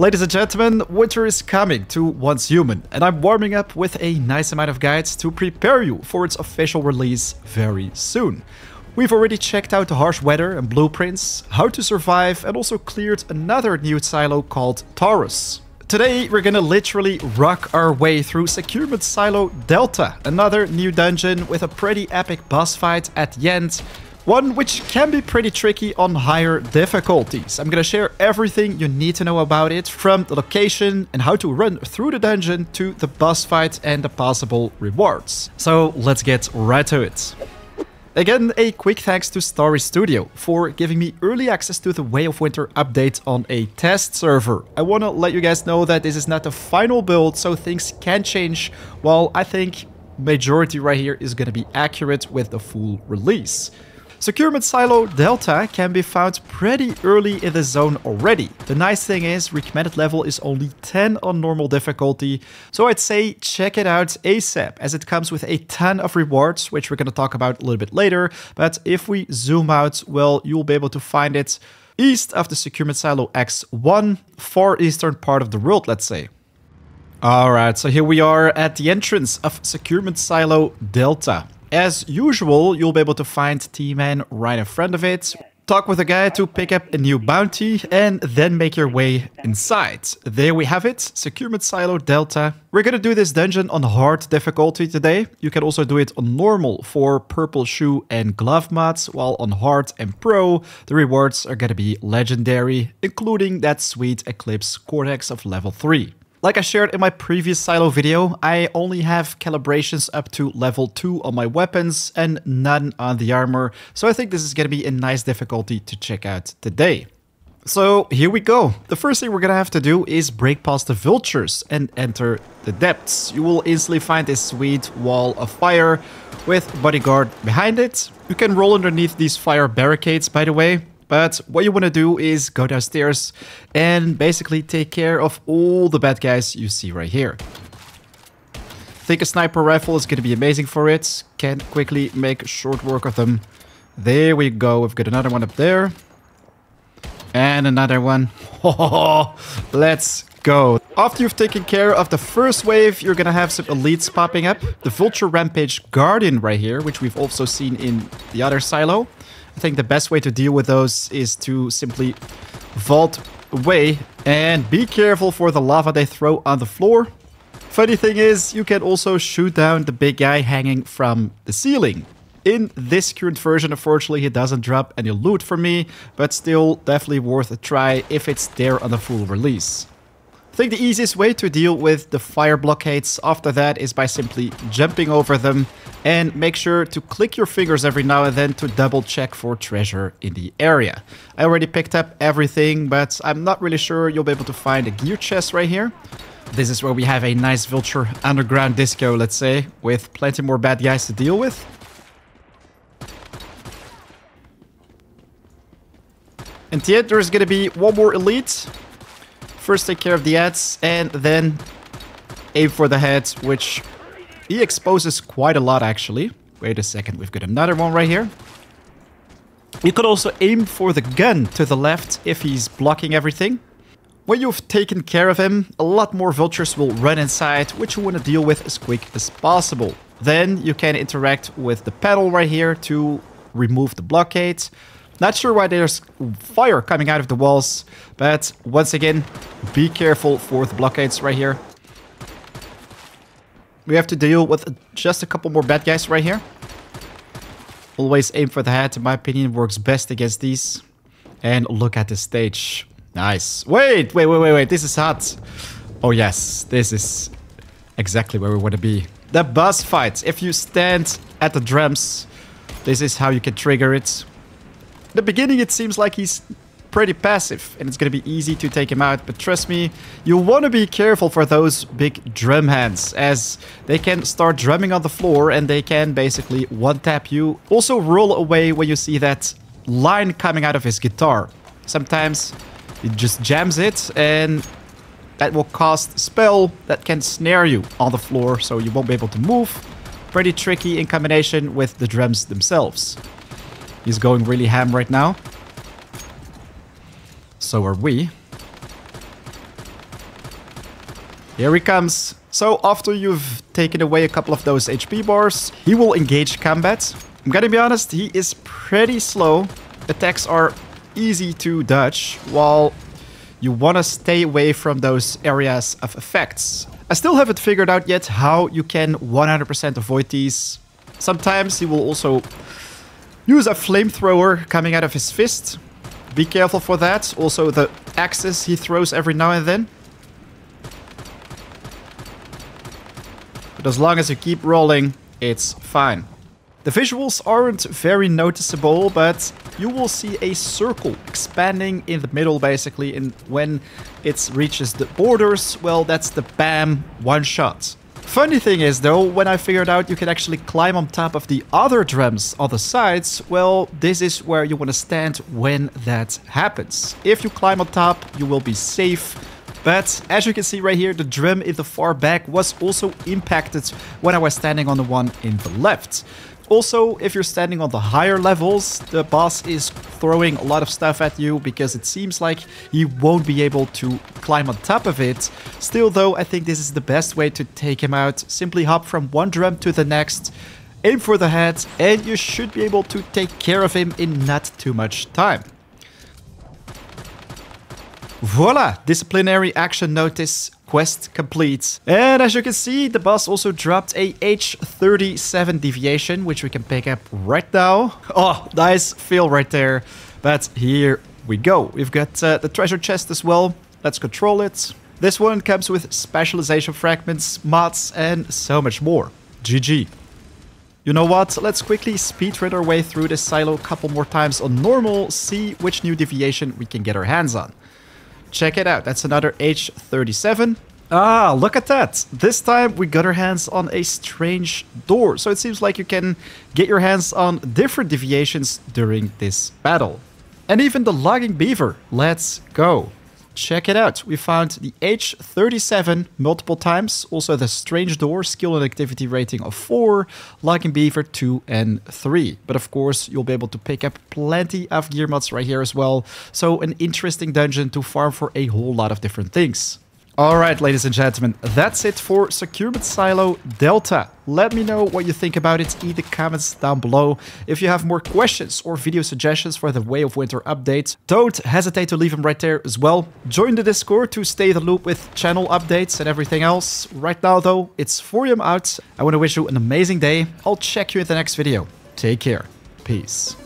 Ladies and gentlemen, winter is coming to Once Human, and I'm warming up with a nice amount of guides to prepare you for its official release very soon. We've already checked out the harsh weather and blueprints, how to survive, and also cleared another new silo called Taurus. Today, we're gonna literally rock our way through Securement Silo Delta, another new dungeon with a pretty epic boss fight at the end, one which can be pretty tricky on higher difficulties. I'm gonna share everything you need to know about it, from the location and how to run through the dungeon to the boss fight and the possible rewards. So let's get right to it. Again, a quick thanks to Starry Studio for giving me early access to the Way of Winter update on a test server. I want to let you guys know that this is not the final build, so things can change, while I think majority right here is going to be accurate with the full release. Securement Silo Delta can be found pretty early in the zone already. The nice thing is recommended level is only 10 on normal difficulty, so I'd say check it out ASAP as it comes with a ton of rewards, which we're going to talk about a little bit later. But if we zoom out, well, you'll be able to find it east of the Securement Silo X1, far eastern part of the world, let's say. Alright, so here we are at the entrance of Securement Silo Delta. As usual, you'll be able to find T-Man right in front of it, talk with a guy to pick up a new bounty, and then make your way inside. There we have it, Securement Silo Delta. We're gonna do this dungeon on hard difficulty today. You can also do it on normal for purple shoe and glove mods, while on hard and pro, the rewards are gonna be legendary, including that sweet Eclipse Cortex of level 3. Like I shared in my previous silo video, I only have calibrations up to level 2 on my weapons and none on the armor, so I think this is going to be a nice difficulty to check out today. So here we go. The first thing we're gonna have to do is break past the vultures and enter the depths. You will instantly find this sweet wall of fire with bodyguard behind it. You can roll underneath these fire barricades by the way, but what you want to do is go downstairs and basically take care of all the bad guys you see right here. think a sniper rifle is going to be amazing for it. Can quickly make short work of them. There we go. We've got another one up there. And another one. Let's go. After you've taken care of the first wave, you're gonna have some elites popping up. The Vulture Rampage Guardian right here, which we've also seen in the other silo. I think the best way to deal with those is to simply vault away and be careful for the lava they throw on the floor. Funny thing is, you can also shoot down the big guy hanging from the ceiling. In this current version, unfortunately, it doesn't drop any loot for me, but still definitely worth a try if it's there on the full release. I think the easiest way to deal with the fire blockades after that is by simply jumping over them and make sure to click your fingers every now and then to double check for treasure in the area. I already picked up everything, but I'm not really sure you'll be able to find a gear chest right here. This is where we have a nice Vulture underground disco, let's say, with plenty more bad guys to deal with. And yet there's gonna be one more elite First take care of the ads and then aim for the head, which he exposes quite a lot actually. Wait a second, we've got another one right here. You could also aim for the gun to the left if he's blocking everything. When you've taken care of him, a lot more vultures will run inside, which you want to deal with as quick as possible. Then you can interact with the panel right here to remove the blockades. Not sure why there's fire coming out of the walls, but once again, be careful for the blockades right here. We have to deal with just a couple more bad guys right here. Always aim for the head, in my opinion, works best against these. And look at the stage. Nice. Wait, wait, wait, wait, wait. This is hot. Oh, yes. This is exactly where we want to be. The boss fight. If you stand at the drums, this is how you can trigger it the beginning it seems like he's pretty passive and it's going to be easy to take him out. But trust me, you want to be careful for those big drum hands as they can start drumming on the floor and they can basically one-tap you. Also roll away when you see that line coming out of his guitar. Sometimes he just jams it and that will cast spell that can snare you on the floor so you won't be able to move. Pretty tricky in combination with the drums themselves. He's going really ham right now. So are we. Here he comes. So after you've taken away a couple of those HP bars, he will engage combat. I'm gonna be honest, he is pretty slow. Attacks are easy to dodge, while you want to stay away from those areas of effects. I still haven't figured out yet how you can 100% avoid these. Sometimes he will also use a flamethrower coming out of his fist. Be careful for that. Also the axes he throws every now and then. But as long as you keep rolling, it's fine. The visuals aren't very noticeable, but you will see a circle expanding in the middle basically and when it reaches the borders, well that's the BAM one shot. Funny thing is though, when I figured out you can actually climb on top of the other drums on the sides, well this is where you want to stand when that happens. If you climb on top, you will be safe but as you can see right here, the drum in the far back was also impacted when I was standing on the one in the left. Also, if you're standing on the higher levels, the boss is throwing a lot of stuff at you because it seems like he won't be able to climb on top of it. Still though, I think this is the best way to take him out. Simply hop from one drum to the next, aim for the head, and you should be able to take care of him in not too much time. Voila! Disciplinary action notice quest complete. And as you can see, the boss also dropped a H37 deviation, which we can pick up right now. Oh, nice fail right there. But here we go. We've got uh, the treasure chest as well. Let's control it. This one comes with specialization fragments, mods, and so much more. GG. You know what? Let's quickly speedrun our way through this silo a couple more times on normal, see which new deviation we can get our hands on. Check it out. That's another H37. Ah, look at that. This time we got our hands on a strange door. So it seems like you can get your hands on different deviations during this battle. And even the logging beaver. Let's go. Check it out. We found the H37 multiple times. Also the strange door, skill and activity rating of 4, logging beaver 2 and 3. But of course, you'll be able to pick up plenty of gear mods right here as well. So an interesting dungeon to farm for a whole lot of different things. Alright, ladies and gentlemen, that's it for Securement Silo Delta. Let me know what you think about it in the comments down below. If you have more questions or video suggestions for the Way of Winter updates, don't hesitate to leave them right there as well. Join the Discord to stay the loop with channel updates and everything else. Right now though, it's 04AM out. I want to wish you an amazing day. I'll check you in the next video. Take care. Peace.